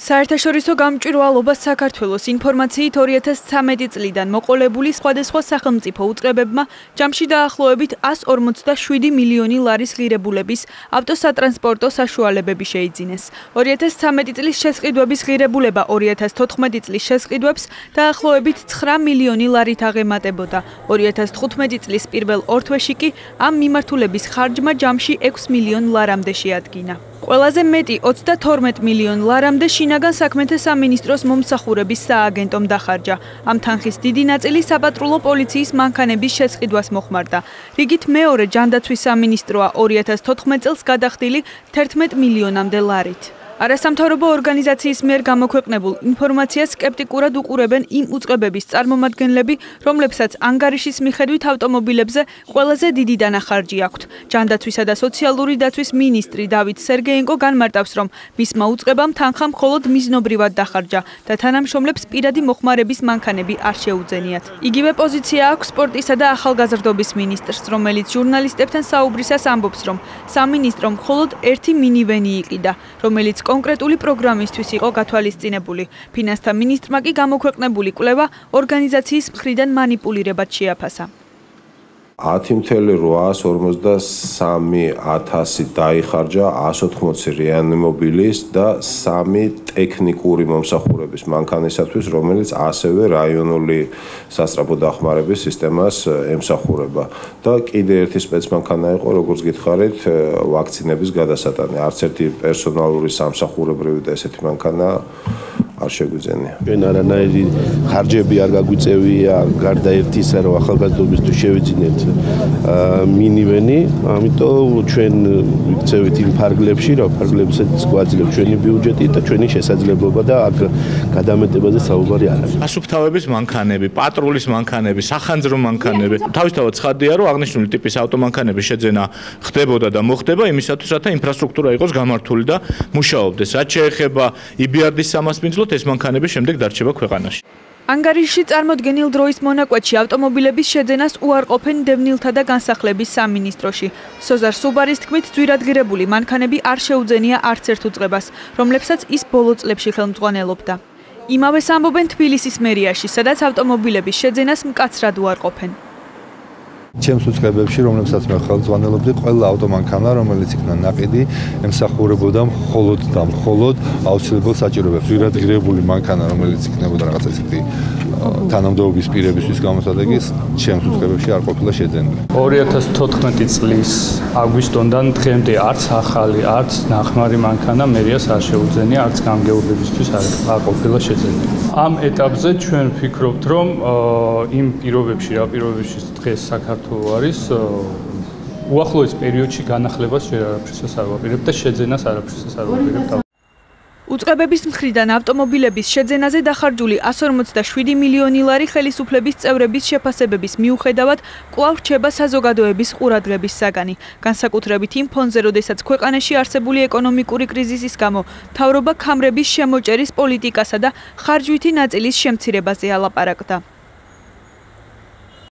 საერთაშორისო გამჭვირვალობა საქართველოს ინფორმაციით 2013 წლიდან მოყოლებული სხვადასხვა სახელმწიფო უწყებებმა ჯამში დაახლოებით 147 მილიონი ლარის ღირებულების ავტოსატრანსპორტო საშუალებები შეიძინეს. 2013 წლის შესყიდვების ღირებულება 2014 წლის შესყიდვებს დაახლოებით 9 მილიონი ლარით აღემატებოდა. 2015 წლის პირველ ორ თვეში კი ამ მიმართულების ხარჯმა ჯამში 6 მილიონ ლარამდე შეადგინა. ყველაზე მეტი 32 მილიონ ლარამდე შინაგან საქმეთა სამინისტროს მომსახურების სააგენტომ დახარჯა. ამ თანხის დიდი ნაწილი საპატრულო პოლიციის მანქანების შეწყიდვას მოხმარდა. რიგით მეორე ჯანდაცვის სამინისტროა 2014 წელს გადახდილი 11 მილიონამდე ლარით. არასამთავრობო ორგანიზაციის მიერ გამოქვეყნებულ ინფორმაციას სკეპტიკურად უყურებენ იმ უწყებების წარმომადგენლები, რომლებსაც ანგარიშის მიხედვით ავტომობილებზე ყველაზე დიდი დანახარჯი აქვთ. ჯანდაცვისა და სოციალური დაცვის მინისტრი დავით სერგეენკო განმარტავს, რომ მისმა უწყებამ თანხა მხოლოდ მიზნობრივად დახარჯა და თანამშრომლებს პირადი მოხმარების მანქანები არ შეუძენიათ. იგივე პოზიცია აქვს სპორტისა და ახალგაზრდობის მინისტრს, რომელიც ჟურნალისტებთან საუბრისას ამბობს, რომ სამინისტრომ მხოლოდ ერთი მინივენი იყიდა, რომელიც კონკრეტული პროგრამისთვის იყო გათვალისწინებული. ფინანსთა მინისტრმა კი გამოქვეყნებული კვლევა ორგანიზაციის მხრიდან მანიპულირებად შეაფასა. 10.853.000 დაიხარჯა 180 რეანიმობილის და 3 ტექნიკური მომსახურების მანქანისათვის, რომელიც ასევე რაიონული სასწრაფო დახმარების სისტემას ემსახურება. და კიდე ერთი სპეცმანქანა იყო, როგორც გითხარით, ვაქცინების გადასატანი. არც ერთი პერსონალური სამსახურებრივი და ესეთი მანქანა არ შეგვიძენია. ჩვენ არანაირი ხარჯები არ გაგვიწევია გარდა ერთისა, რომ ახალგაზრდობის თუ შევიძინეთ მინივენი, ამიტომ ჩვენ ვიქცევით იმ ფარგლებში, რომ ფარგლებსაც გვაძლევს ჩვენი ბიუჯეტი და ჩვენი შესაძლებლობა და აქ გადამეტებაზე საუბარი არ არის. ასუფთავების მანქანები, პატრულის მანქანები, სახანძრო მანქანები, თავისთავად ცხადია, რომ აღნიშნული ტიპის ავტომანქანების შეძენა ხდებოდა და მოხდება იმისათვის, რათა ინფრასტრუქტურა იყოს გამართული და მუშაობდეს. რაც შეეხება IBRD-ის სამასპინძლო ვთქვათ, ეს მანქანები შემდეგ დარჩება ქვეყანაში. ანგარიში წარმოდგენილ დროის მონაკვეთში ავტომობილების შეძენას უარყოფენ დევნილთა და განსახლების სამინისტროში. სოზარ სუბარის თქმით, ძვირადღირებული მანქანები არ შეუძენია არც ერთ უწყებას, რომლებსაც ის ბოლო წლებში ხელმძღვანელობდა. იმავე ამბობენ თბილისის მერიაში, სადაც ავტომობილების შეძენას მკაცრად უარყოფენ. ჩემს უწყებებში, რომლებსაც მე ხელმძღვანელობდი, ყველა ავტომანქანა, რომელიც იქნა ნაყიდი, ემსახურებოდა მხოლოდ და მხოლოდ აუცილებელ საჭიროებებს. ვირადგირებული მანქანა, რომელიც იქნებოდა რაღაცა ისეთი თანამდებობის პირებისთვის გამოსადეგის, ჩემს უცხებებში არ ყოფილა შეძენილი. 2014 წლის აგვისტოდან დღემდე არც ახალი, არც ნახმარი მანქანა მერიას არ შეუძენია, არც გამგეობებისთვის არ ყოფილა შეძენილი. ამ ეტაპზე ჩვენ ვფიქრობთ, რომ იმ პირობებში, რა პირობებში დღეს საქართველო არის უახლოეს პერიოდში განახლებას შეიძლება არაფრისას არ ვაპირებ და შეძენას არაფრისას არ ვაპირებ. უწყებების მხრიდან ავტომობილების შეძენაზე დახარჯული 157 მილიონი ლარი ხელისუფლების წევრების შეფასებების მიუხედავად კვლავ რჩება საზოგადოების ყურადღების საგანი. განსაკუთრებით იმ ფონზე, როდესაც ქვეყანაში არსებული ეკონომიკური კრიზისის გამო თავრობა ქამრების შემოჭერის პოლიტიკასა და ხარჯვითი ნაწილის შემცირებაზე ალაპარაკდა.